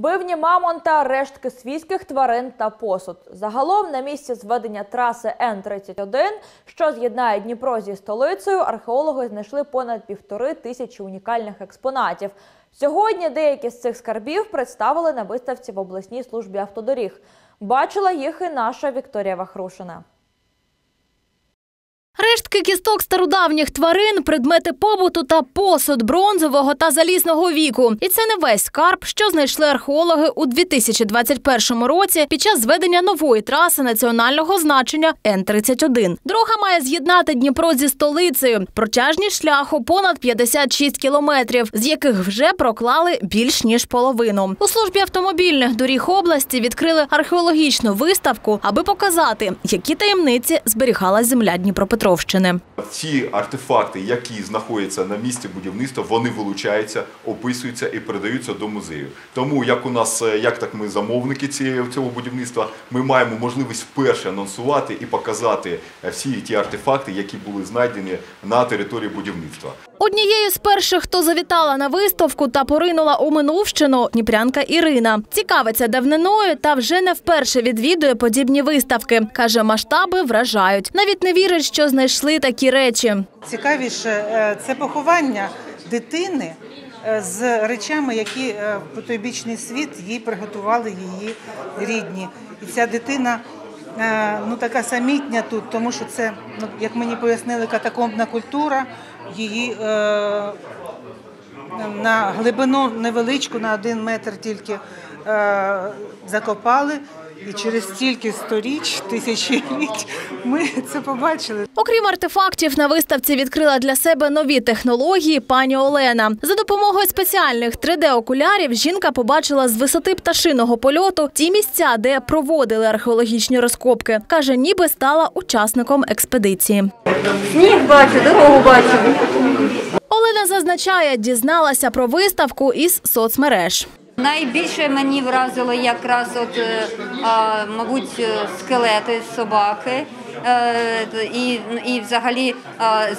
Бивні мамонта, рештки свійських тварин та посуд. Загалом на місці зведення траси Н-31, що з'єднає Дніпро зі столицею, археологи знайшли понад півтори тисячі унікальних експонатів. Сьогодні деякі з цих скарбів представили на виставці в обласній службі автодоріг. Бачила їх і наша Вікторія Вахрушина. Рештки кісток стародавніх тварин, предмети побуту та посуд бронзового та залізного віку. І це не весь скарб, що знайшли археологи у 2021 році під час зведення нової траси національного значення Н-31. Дорога має з'єднати Дніпро зі столицею. Протяжність шляху понад 56 кілометрів, з яких вже проклали більш ніж половину. У службі автомобільних доріг області відкрили археологічну виставку, аби показати, які таємниці зберігала земля Дніпропетровщини. Ці артефакти, які знаходяться на місці будівництва, вони вилучаються, описуються і передаються до музею. Тому як у нас, е, як так ми замовники цього будівництва, ми маємо можливість вперше анонсувати і показати е, всі ті артефакти, які були знайдені на території будівництва. Однією з перших, хто завітала на виставку та поринула у минувщину, дніпрянка Ірина. Цікавиться давниною та вже не вперше відвідує подібні виставки. Каже, масштаби вражають. Навіть не вірить, що знайшли такі речі. Цікавіше е, це поховання дитини е, з речами, які е, в потойбічний світ їй приготували її рідні. І ця дитина ну така самітня тут, тому що це, ну як мені пояснили, катакомбна культура. Її е, на глибину невеличку, на один метр тільки е, закопали. І через стільки сторіч, тисячоліть, ми це побачили. Окрім артефактів, на виставці відкрила для себе нові технології пані Олена. За допомогою спеціальних 3D-окулярів жінка побачила з висоти пташиного польоту ті місця, де проводили археологічні розкопки. Каже, ніби стала учасником експедиції. Сніг бачу, дорогу бачу. Олена зазначає, дізналася про виставку із соцмереж. Найбільше мені вразило якраз, от, е, мабуть, е, скелети собаки. Е, І, і взагалі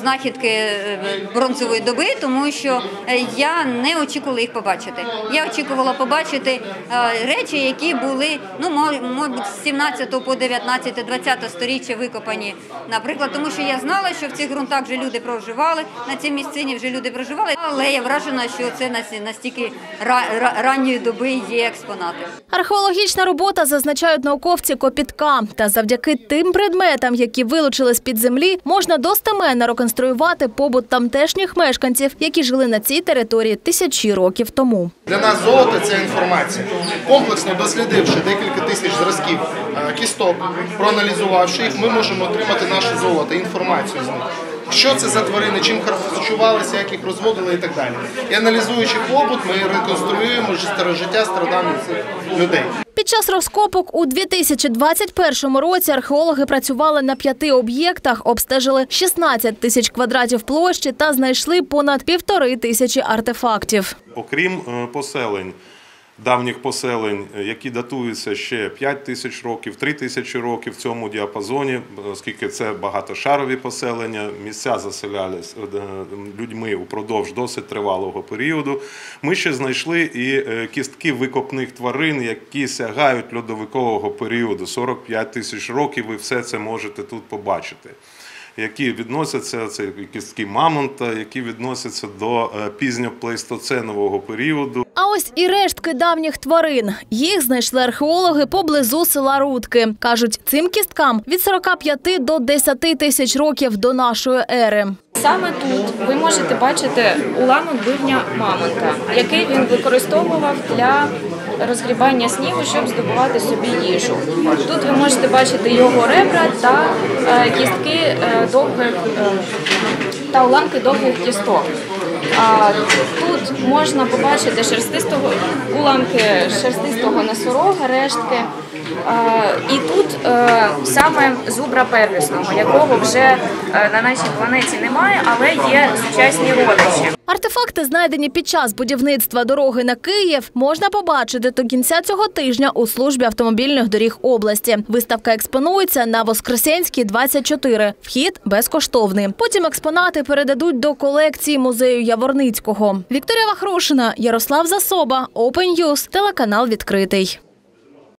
знахідки е, бронзової доби, тому що е, я не очікувала їх побачити. Я очікувала побачити е, речі, які були ну мабуть з 17 по 19, 20 сторіччя викопані. Наприклад, тому що я знала, що в цих ґрунтах вже люди проживали, на цій місцині вже люди проживали, але я вражена, що це настільки ра- ра- ранньої доби є експонати. Археологічна робота зазначають науковці копітка. Та завдяки тим предметам, які вилучили з під землі, можна достеменно реконструювати побут тамтешніх мешканців, які жили на цій території тисячі років тому. Для нас золото це інформація. Комплексно дослідивши декілька тисяч зразків е, кісток, проаналізувавши їх, ми можемо отримати наше золото, інформацію з них. Що це за тварини, чим харчувалися, як їх розводили і так далі. І аналізуючи побут, ми реконструюємо життя- життя страдання цих людей. Час розкопок у 2021 році археологи працювали на п'яти об'єктах, обстежили 16 тисяч квадратів площі та знайшли понад півтори тисячі артефактів. Окрім е, поселень, давніх поселень, е, які датуються ще 5 тисяч років, 3 тисячі років в цьому діапазоні, оскільки це багатошарові поселення, місця заселялись е, людьми упродовж досить тривалого періоду. Ми ще знайшли і е, кістки викопних тварин, які сягають льодовикового періоду 45 тисяч років. Ви все це можете тут побачити. Які відносяться це кістки мамонта, які відносяться до е, пізньоплейстоценового періоду. А ось і рештки давніх тварин. Їх знайшли археологи поблизу села Рудки. Кажуть, цим кісткам від 45 до 10 тисяч років до нашої ери. Саме тут ви можете бачити уламок бивня мамонта, який він використовував для розгрібання снігу, щоб здобувати собі їжу. Тут ви можете бачити його ребра та е, кістки е, довгих е, та уламки довгих кісток. Тут можна побачити шерстистого уламки шерстистого носорога, рештки. І тут е, саме зубра первісного, якого вже е, на нашій планеті немає, але є сучасні родичі. Артефакти, знайдені під час будівництва дороги на Київ, можна побачити до кінця цього тижня у службі автомобільних доріг області. Виставка експонується на Воскресенській 24. Вхід безкоштовний. Потім експонати передадуть до колекції музею Яворницького Яворницького. Вікторія Вахрушина, Ярослав Засоба, Open News, телеканал відкритий.